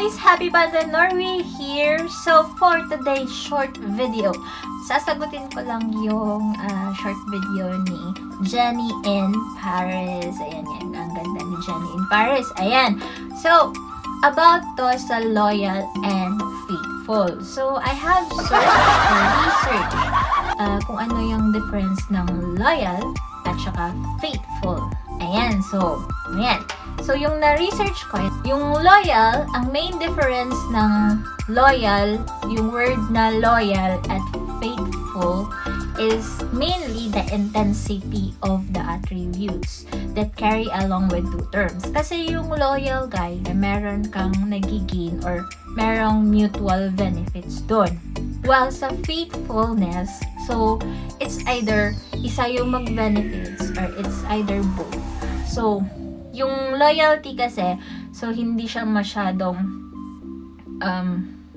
guys! Happy Banda Norway here! So, for today's short video, sasagutin ko lang yung uh, short video ni Jenny in Paris. Ayan, yan. Ang ganda ni Jenny in Paris. Ayan. So, about to sa loyal and faithful. So, I have searched or research uh, kung ano yung difference ng loyal at saka faithful. Ayan. So, ayan. So, yung na-research ko, yung loyal, ang main difference ng loyal, yung word na loyal at faithful is mainly the intensity of the attributes that carry along with two terms. Kasi yung loyal guy, meron kang nagigin or merong mutual benefits doon. While sa faithfulness, so it's either isa yung mag-benefits or it's either both. So, yung loyalty kasi, so hindi siya masyadong um,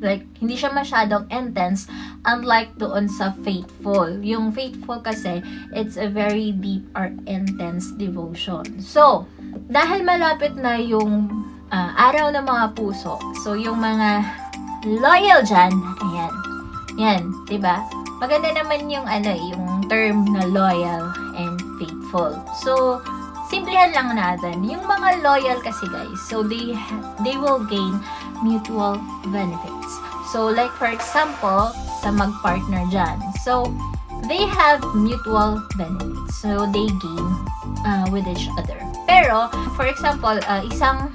like, hindi siya masyadong intense unlike doon sa faithful. Yung faithful kasi, it's a very deep or intense devotion. So, dahil malapit na yung uh, araw ng mga puso, so yung mga loyal dyan, ayan, yan, ba diba? Maganda naman yung ano, yung term na loyal and faithful. So, simplihan lang natin. Yung mga loyal kasi guys, so they they will gain mutual benefits. So like for example, sa mag-partner dyan. So they have mutual benefits. So they gain uh, with each other. Pero for example, uh, isang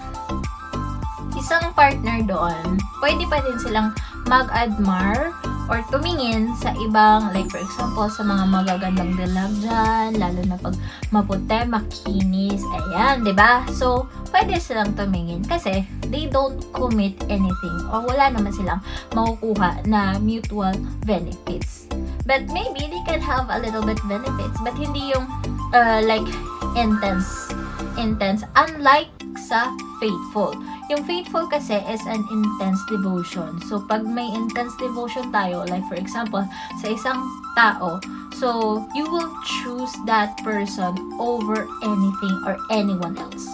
isang partner doon, pwede pa din silang mag-admire or tumingin sa ibang, like for example, sa mga magagandang dilag dyan, lalo na pag maputi, makinis, ayan, ba diba? So, pwede silang tumingin kasi they don't commit anything or wala naman silang makukuha na mutual benefits. But maybe they can have a little bit benefits, but hindi yung uh, like intense, intense, unlike sa faithful. Yung faithful kasi is an intense devotion. So, pag may intense devotion tayo, like for example, sa isang tao, so, you will choose that person over anything or anyone else.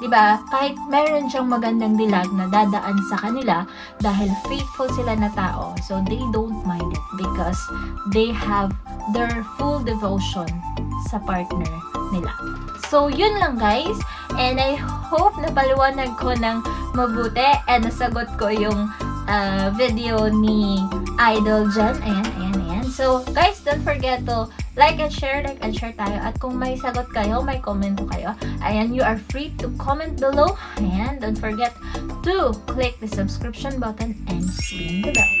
'di ba? Kahit meron siyang magandang dilag na dadaan sa kanila dahil faithful sila na tao. So they don't mind it because they have their full devotion sa partner nila. So yun lang guys. And I hope na paliwanag ko ng mabuti and nasagot ko yung uh, video ni Idol dyan. Ayan, ayan, ayan. So, guys, don't forget to like and share, like and share tayo. At kung may sagot kayo, may comment kayo, ayan, you are free to comment below. Ayan, don't forget to click the subscription button and ring the bell.